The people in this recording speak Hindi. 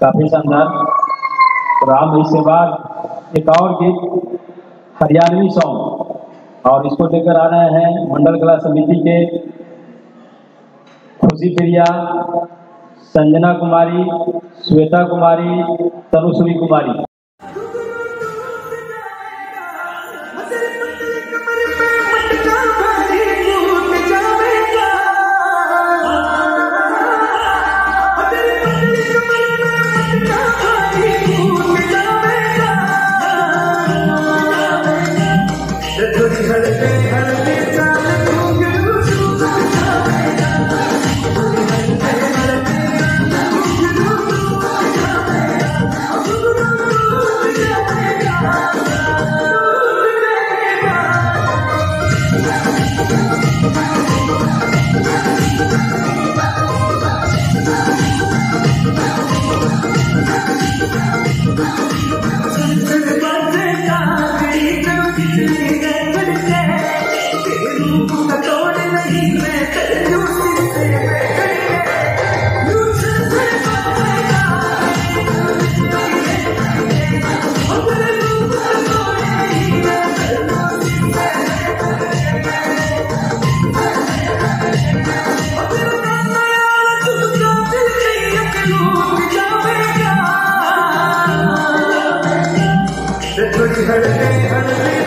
काफ़ी शानदार। राम इसके बाद एक और गीत, हरियाणवी सॉन्ग और इसको लेकर आ रहे हैं मंडल कला समिति के खुशी प्रिया, संजना कुमारी, श्वेता कुमारी, तनुश्री कुमारी। हड़के हड़के